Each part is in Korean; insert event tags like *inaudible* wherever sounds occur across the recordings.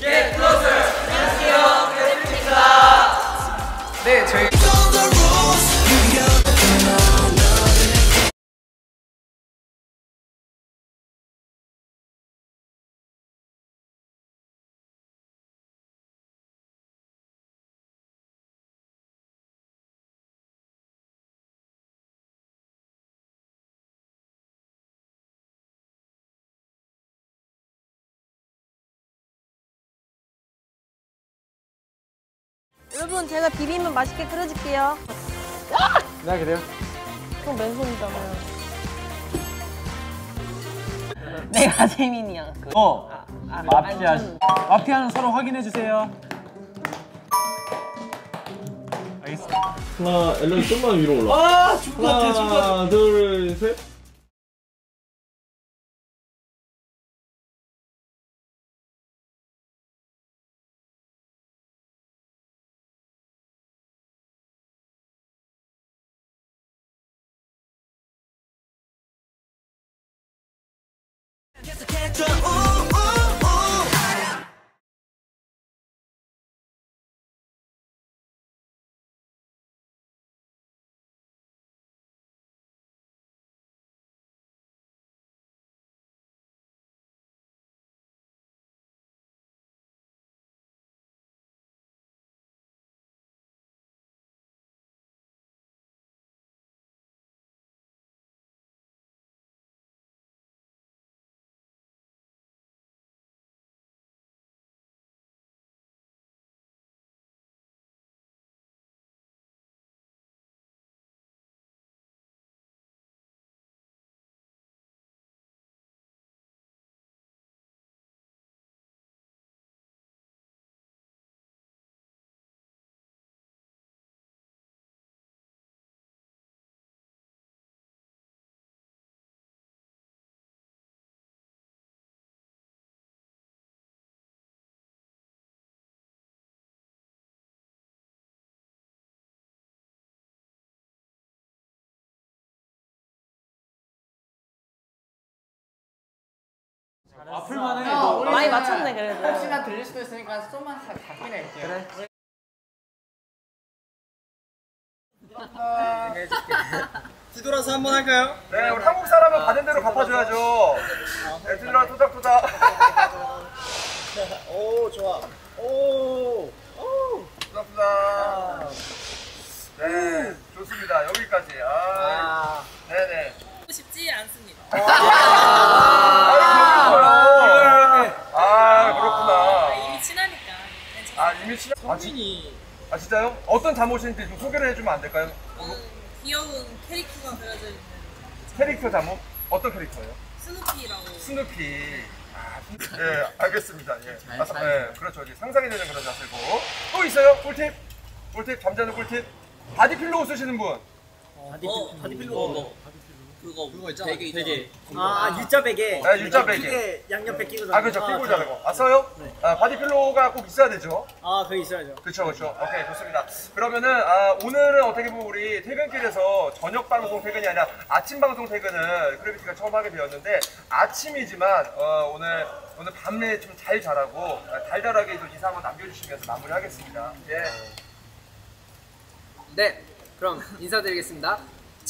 네, 여러분 제가 비빔면 맛있게 끓여줄게요. 나 그래요. 그건 맨손이잖아요. 내가 세민이야. 그. 어. 아, 마피아. 아니, 마피아는 서로 확인해 주세요. 알겠습니다. 하나, 앨런 좀만 위로 올라. 아, 죽을 것 같아, 죽을 것 같아. 하나, 둘, 셋. let 아플만해. 많이 맞췄네 그래도. 혹시나 들릴 수도 있으니까 좀만 사- 작게 낼게요. 그래. *laughs* 뒤돌아서 한번 할까요? 네, 우리 한국 사람은 받은 대로 갚아줘야죠. 네, 뒤돌아 토닥토닥. *laughs* 오 좋아. 오. 토닥토닥. 아, 이미 친한. 아, 진, 아, 진짜요? 어떤 잠옷인지 좀 소개를 해주면 안 될까요? 저는 귀여운 캐릭터가 그려져 있는 캐릭터 잠옷? 어떤 캐릭터예요? 스누피라고. 스누피. 아, 스누피. 예, 알겠습니다. 예. 아, 예, 그렇죠. 이제 상상이 되는 그런 자세고. 또 있어요? 꿀팁? 꿀팁? 잠자는 꿀팁? body pillow 쓰시는 분? 어, body pillow. 그거 그거 있잖아. 베개. 아 U자 베개. 네, U자 베개. 크게 양옆에 끼고 아, 그렇죠. 끼고 자는 거. 아, 써요? 아, body pillow가 꼭 있어야 되죠. 아 그거 있어야죠. 그렇죠, 그렇죠. 오케이, 좋습니다. 그러면은 아, 오늘은 어떻게 보면 우리 퇴근길에서 저녁 방송 퇴근이 아니라 아침 방송 퇴근을 CRAVITY가 처음 하게 되었는데 아침이지만 어, 오늘 오늘 밤에 좀 잘 자라고 아, 달달하게 좀 인사 한번 남겨주시면서 마무리하겠습니다. 예. 네, 그럼 인사드리겠습니다.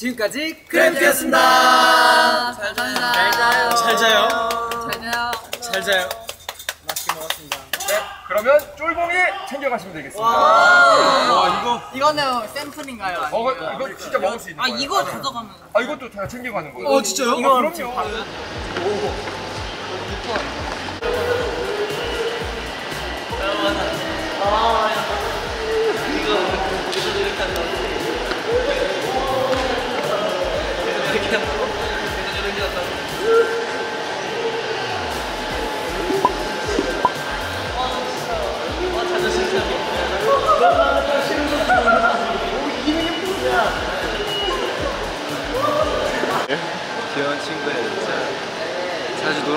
지금까지 CRAVITY였습니다. 잘 자요. 잘 자요. 잘 자요. 잘 자요. 맛있게 먹었습니다. 네, 그러면 쫄봉이 챙겨가시면 되겠습니다. 와, 이거. 이거는 샘플인가요? 먹어, 이거 진짜 먹을 수 있는 아 거예요. 이거 네. 가져가면. 아, 이것도 제가 챙겨가는 거예요. 어, 진짜요? 이거 그럼요. 귀여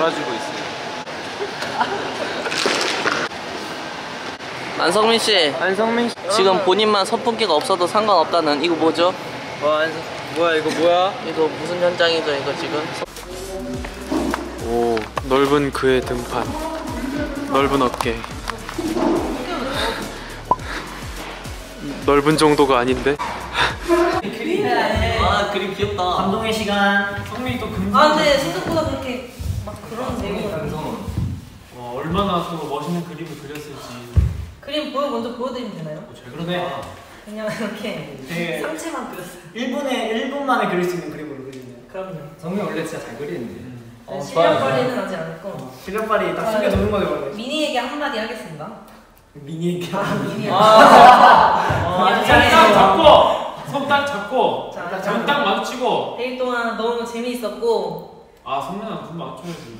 놀아주고 있어요 안성민 씨, 안성민 씨 지금 본인만 선풍기가 없어도 상관없다는 이거 뭐죠? 뭐, 안성, 뭐야 이거 뭐야? 이거 무슨 현장이죠, 이거 지금? 오 넓은 그의 등판 넓은 어깨 넓은 정도가 아닌데. 아 그림 귀엽다. 감동의 시간. 성민이 또 금방. 아 근데 생각보다 그렇게 막 그런 내용은 와, 얼마나 또 멋있는 그림을 그렸을지. 그림 보여 먼저 보여드리면 되나요? 잘 그러네. 그냥 이렇게 되게 *laughs* 상체만 그렸어요. 1분에 1분 만에 그릴 수 있는 그림으로 그리네요. 그럼요. 성민 원래 진짜 잘 그리는데. 네, 실력 관리는 아직 안 했고 실력발이 딱 숨겨놓는 거같요 미니에게 한마디 하겠습니다. 미니 얘기. 아 미니. 아, *laughs* 미안해. 딱 잡고 손 딱 잡고 자, 눈딱 마주치고. 데이 동안 너무 재미있었고 아 성민아 눈 마주쳐야지.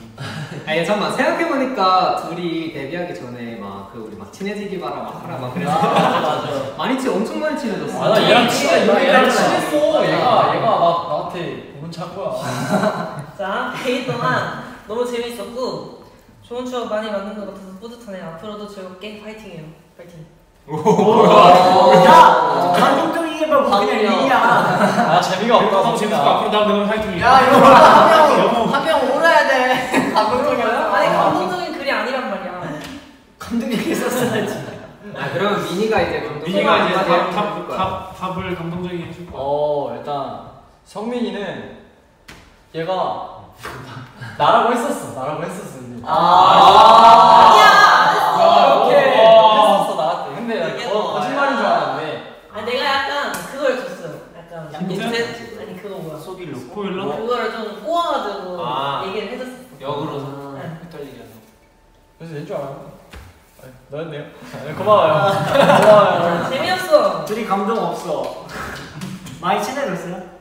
아니 잠깐만 생각해 보니까 둘이 데뷔하기 전에 막 그 우리 막 친해지길 바라 막 하라 막 그래서 맞아. *laughs* 많이 친 엄청 많이 친해졌어. 아, 나 얘랑 진짜 얘랑 친했어. 얘가- 얘가 막 나한테 보는 차고야. *laughs* 자 데이 동안 너무 재미있었고 좋은 추억 많이 만든 것 같아서 뿌듯하네요. 앞으로도 즐겁게 파이팅해요. 파이팅. 야! 감동적인 게 바로 그냥 얘기야. 아 재미가 재밌을 거 앞으로 나오면 너무 화이팅이야. 야, 이거 한명한명 울어야 돼. 아니 감동적인 글이 아니란 말이야. 감동적인 썼어야지. 아 그러면 미니가 이제 감독 미니가 이제 답, 답. 답, 답을 감동적이게 해줄 거야. 어 일단 성민이는 얘가 나라고 했었어 나라고 했었어. 아. 이렇게 아. 했었어 나한테 근데 이게 거, 또 거짓말인 줄 알았는데 아니 내가 약간 그걸 줬어요. 약간 힌트? 아니 그거 뭐야? 소길로. 포일로? 그거를 좀 꼬아가지고 아. 얘기를 해줬어. 역으로 네. 헷갈리게 해서 그래서 낸줄 알았는데 너였네요 네, 고마워요 고마워요 재미없어. 둘이 감동 없어. 많이 친해졌어요?